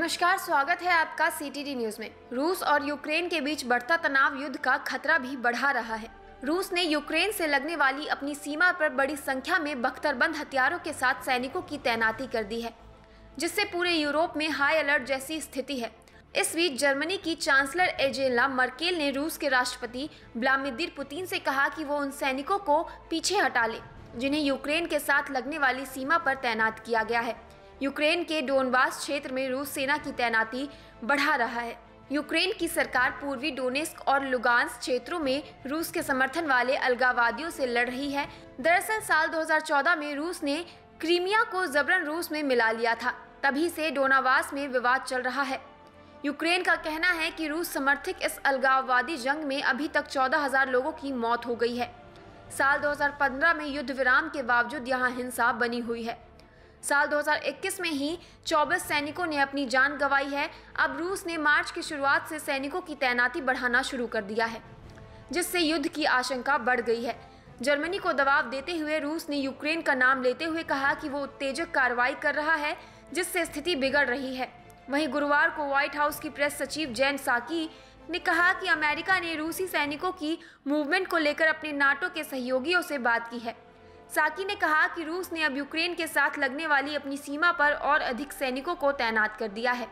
नमस्कार, स्वागत है आपका सीटीडी न्यूज़ में। रूस और यूक्रेन के बीच बढ़ता तनाव युद्ध का खतरा भी बढ़ा रहा है। रूस ने यूक्रेन से लगने वाली अपनी सीमा पर बड़ी संख्या में बख्तरबंद हथियारों के साथ सैनिकों की तैनाती कर दी है, जिससे पूरे यूरोप में हाई अलर्ट जैसी स्थिति है। इस बीच जर्मनी की चांसलर एजेला मर्केल ने रूस के राष्ट्रपति व्लादिमीर पुतिन से कहा कि वो उन सैनिकों को पीछे हटा ले, जिन्हें यूक्रेन के साथ लगने वाली सीमा पर तैनात किया गया है। यूक्रेन के डोनबास क्षेत्र में रूस सेना की तैनाती बढ़ा रहा है। यूक्रेन की सरकार पूर्वी डोनेस्क और लुगान्स क्षेत्रों में रूस के समर्थन वाले अलगावादियों से लड़ रही है। दरअसल साल 2014 में रूस ने क्रीमिया को जबरन रूस में मिला लिया था। तभी से डोनावास में विवाद चल रहा है। यूक्रेन का कहना है कि रूस समर्थित इस अलगाववादी जंग में अभी तक 14,000 लोगों की मौत हो गई है। साल 2015 में युद्ध विराम के बावजूद यहाँ हिंसा बनी हुई है। साल 2021 में ही 24 सैनिकों ने अपनी जान गंवाई है। अब रूस ने मार्च की शुरुआत से सैनिकों की तैनाती बढ़ाना शुरू कर दिया है, जिससे युद्ध की आशंका बढ़ गई है। जर्मनी को दबाव देते हुए रूस ने यूक्रेन का नाम लेते हुए कहा कि वो उत्तेजक कार्रवाई कर रहा है, जिससे स्थिति बिगड़ रही है। वहीं गुरुवार को व्हाइट हाउस की प्रेस सचिव जैन साकी ने कहा कि अमेरिका ने रूसी सैनिकों की मूवमेंट को लेकर अपने नाटो के सहयोगियों से बात की है। साकी ने कहा कि रूस ने अब यूक्रेन के साथ लगने वाली अपनी सीमा पर और अधिक सैनिकों को तैनात कर दिया है।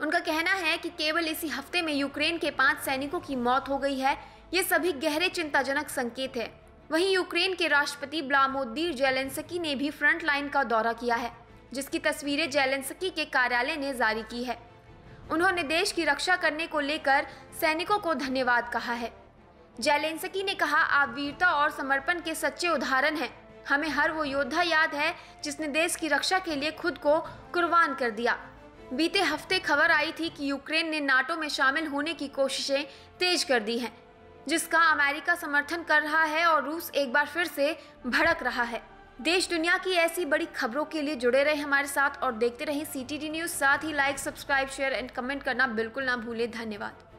उनका कहना है कि केवल इसी हफ़्ते में यूक्रेन के पाँच सैनिकों की मौत हो गई है। ये सभी गहरे चिंताजनक संकेत है। वहीं यूक्रेन के राष्ट्रपति ब्लामोदीर जेलेंसकी ने भी फ्रंट लाइन का दौरा किया है, जिसकी तस्वीरें जेलेंसकी के कार्यालय ने जारी की है। उन्होंने देश की रक्षा करने को लेकर सैनिकों को धन्यवाद कहा है। जेलेंसकी ने कहा, आप वीरता और समर्पण के सच्चे उदाहरण हैं। हमें हर वो योद्धा याद है जिसने देश की रक्षा के लिए खुद को कुर्बान कर दिया। बीते हफ़्ते खबर आई थी कि यूक्रेन ने नाटो में शामिल होने की कोशिशें तेज कर दी हैं, जिसका अमेरिका समर्थन कर रहा है और रूस एक बार फिर से भड़क रहा है। देश दुनिया की ऐसी बड़ी खबरों के लिए जुड़े रहे हमारे साथ और देखते रहें सी टी न्यूज़ साथ ही like subscribe share and comment करना बिल्कुल ना भूलें। धन्यवाद।